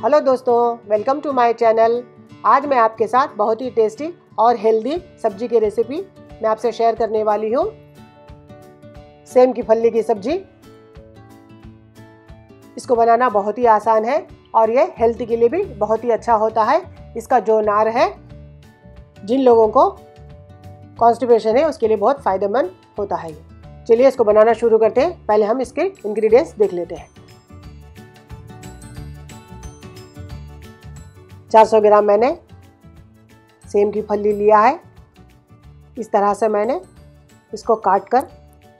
Hello दोस्तों welcome to my channel आज मैं आपके साथ बहुत ही टेस्टी और हेल्दी सब्ज़ी की रेसिपी मैं आपसे शेयर करने वाली हूँ। सेम की फल्ली की सब्ज़ी। इसको बनाना बहुत ही आसान है और ये हेल्थ के लिए भी बहुत ही अच्छा होता है। इसका जो नार है, जिन लोगों को कॉन्स्टिपेशन है, उसके लिए बहुत फ़ायदेमंद होता है चलिए इसको बनाना शुरू करते हैं। पहले हम इसके इंग्रेडिएंट्स देख लेते हैं। 400 ग्राम मैंने सेम की फली लिया है। इस तरह से मैंने इसको काट कर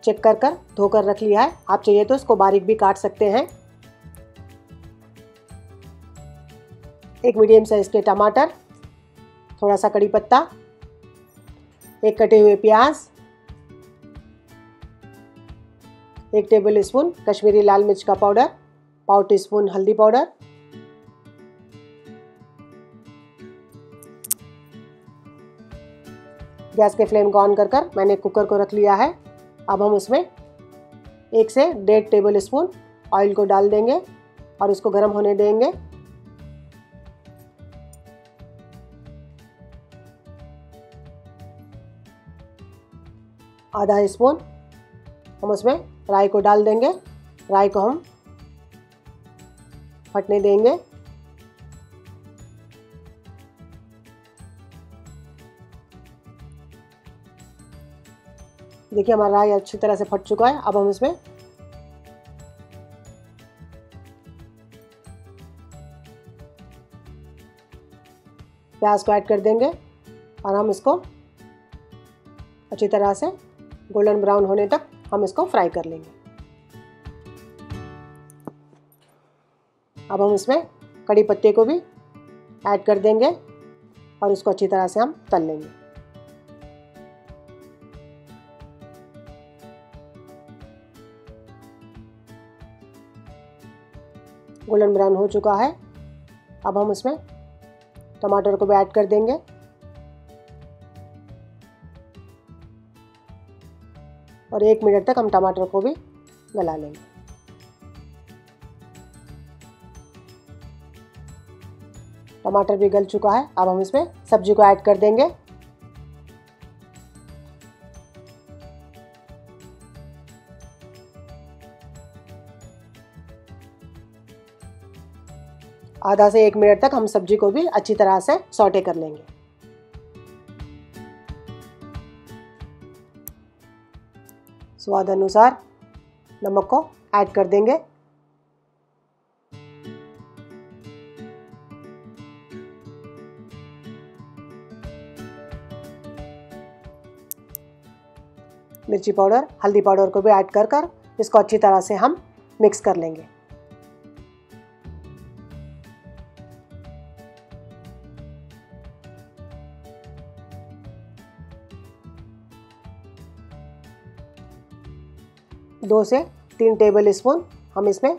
चेक कर कर धोकर रख लिया है। आप चाहिए तो इसको बारीक भी काट सकते हैं। एक मीडियम साइज़ के टमाटर, थोड़ा सा कड़ी पत्ता, एक कटे हुए प्याज, एक टेबल स्पून कश्मीरी लाल मिर्च का पाउडर पाव टी स्पून हल्दी पाउडर गैस के फ्लेम को ऑन कर कर मैंने कुकर को रख लिया है। अब हम उसमें एक से डेढ़ टेबल स्पून ऑयल को डाल देंगे और उसको गर्म होने देंगे। आधा स्पून हम उसमें राई को डाल देंगे। राई को हम फटने देंगे। देखिए, हमारा राई अच्छी तरह से फट चुका है। अब हम इसमें प्याज को ऐड कर देंगे और हम इसको अच्छी तरह से गोल्डन ब्राउन होने तक हम इसको फ्राई कर लेंगे। अब हम इसमें कड़ी पत्ते को भी ऐड कर देंगे और इसको अच्छी तरह से हम तल लेंगे। गोल्डन ब्राउन हो चुका है। अब हम इसमें टमाटर को भी ऐड कर देंगे। और एक मिनट तक हम टमाटर को भी गला लेंगे। टमाटर भी गल चुका है। अब हम इसमें सब्ज़ी को ऐड कर देंगे। आधा से एक मिनट तक हम सब्ज़ी को भी अच्छी तरह से सौटे कर लेंगे। स्वाद अनुसार नमक को ऐड कर देंगे। मिर्ची पाउडर, हल्दी पाउडर को भी ऐड कर कर इसको अच्छी तरह से हम मिक्स कर लेंगे। दो से तीन टेबल स्पून हम इसमें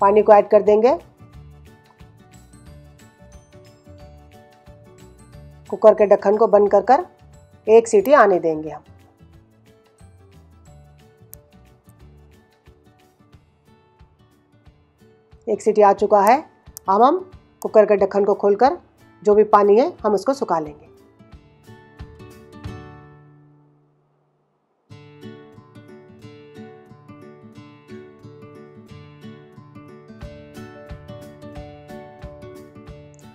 पानी को ऐड कर देंगे। कुकर के ढक्कन को बंद कर कर एक सीटी आने देंगे हम। एक सीटी आ चुका है। अब हम कुकर के ढक्कन को खोलकर जो भी पानी है, हम उसको सुखा लेंगे।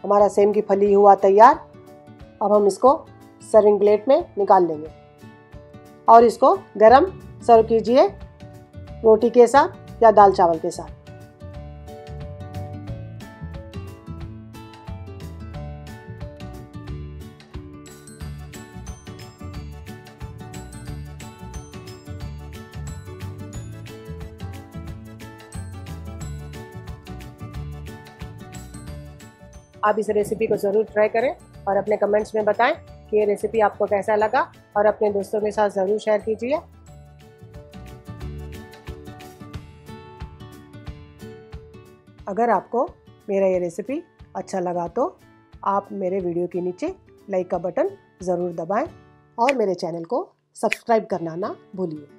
हमारा सेम की फली हुआ तैयार। अब हम इसको सर्विंग प्लेट में निकाल लेंगे। और इसको गरम सर्व कीजिए रोटी के साथ या दाल चावल के साथ। आप इस रेसिपी को ज़रूर ट्राई करें और अपने कमेंट्स में बताएँ कि ये रेसिपी आपको कैसा लगा और अपने दोस्तों के साथ ज़रूर शेयर कीजिए। अगर आपको मेरा ये रेसिपी अच्छा लगा तो आप मेरे वीडियो के नीचे लाइक का बटन ज़रूर दबाएँ और मेरे चैनल को सब्सक्राइब करना ना भूलिए।